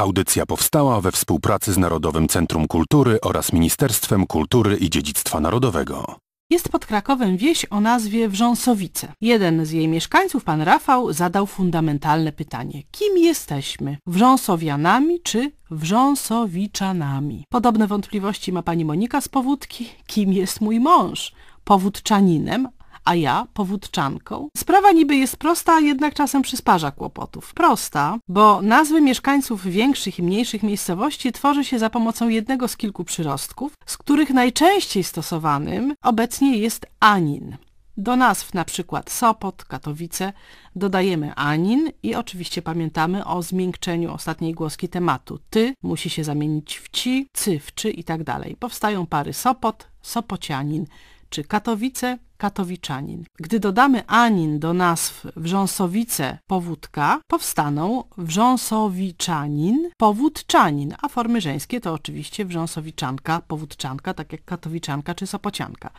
Audycja powstała we współpracy z Narodowym Centrum Kultury oraz Ministerstwem Kultury i Dziedzictwa Narodowego. Jest pod Krakowem wieś o nazwie Wrząsowice. Jeden z jej mieszkańców, pan Rafał, zadał fundamentalne pytanie. Kim jesteśmy? Wrząsowianami czy Wrząsowiczanami? Podobne wątpliwości ma pani Monika z Powódki. Kim jest mój mąż? Powódczaninem, a ja powódczanką? Sprawa niby jest prosta, a jednak czasem przysparza kłopotów. Prosta, bo nazwy mieszkańców większych i mniejszych miejscowości tworzy się za pomocą jednego z kilku przyrostków, z których najczęściej stosowanym obecnie jest anin. Do nazw na przykład Sopot, Katowice dodajemy anin i oczywiście pamiętamy o zmiękczeniu ostatniej głoski tematu. Ty musi się zamienić w ci, cy, w czy i tak dalej. Powstają pary Sopot, Sopocianin czy Katowice, Katowiczanin. Gdy dodamy anin do nazw Wrząsowice, Powódka, powstaną Wrząsowiczanin, Powódczanin, a formy żeńskie to oczywiście Wrząsowiczanka, Powódczanka, tak jak Katowiczanka czy Sopocianka.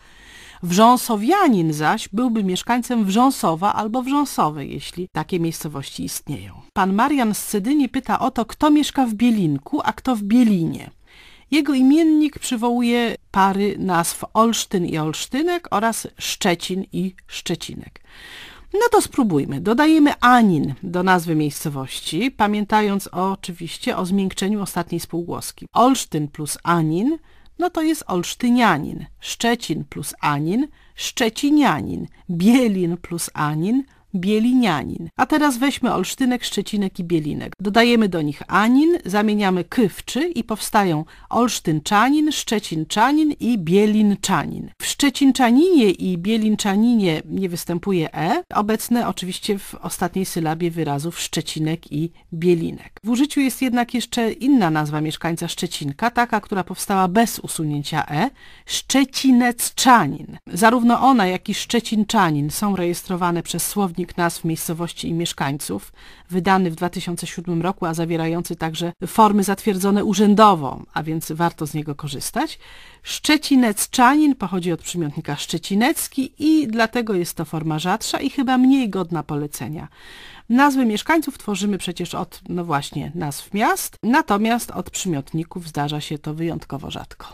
Wrząsowianin zaś byłby mieszkańcem Wrząsowa albo Wrząsowej, jeśli takie miejscowości istnieją. Pan Marian z Cedyni pyta o to, kto mieszka w Bielinku, a kto w Bielinie. Jego imiennik przywołuje pary nazw Olsztyn i Olsztynek oraz Szczecin i Szczecinek. No to spróbujmy. Dodajemy anin do nazwy miejscowości, pamiętając oczywiście o zmiękczeniu ostatniej spółgłoski. Olsztyn plus anin, no to jest olsztynianin. Szczecin plus anin, szczecinianin. Bielin plus anin, bielinianin. A teraz weźmy Olsztynek, Szczecinek i Bielinek. Dodajemy do nich anin, zamieniamy k w czy i powstają Olsztynczanin, Szczecinczanin i Bielinczanin. W Szczecinczaninie i Bielincczaninie nie występuje e, obecne oczywiście w ostatniej sylabie wyrazów Szczecinek i Bielinek. W użyciu jest jednak jeszcze inna nazwa mieszkańca Szczecinka, taka, która powstała bez usunięcia e, Szczecinecczanin. Zarówno ona, jak i Szczecinczanin są rejestrowane przez słownik Słownik nazw miejscowości i mieszkańców, wydany w 2007 roku, a zawierający także formy zatwierdzone urzędowo, a więc warto z niego korzystać. Szczecinecczanin pochodzi od przymiotnika szczecinecki i dlatego jest to forma rzadsza i chyba mniej godna polecenia. Nazwy mieszkańców tworzymy przecież od, no właśnie, nazw miast, natomiast od przymiotników zdarza się to wyjątkowo rzadko.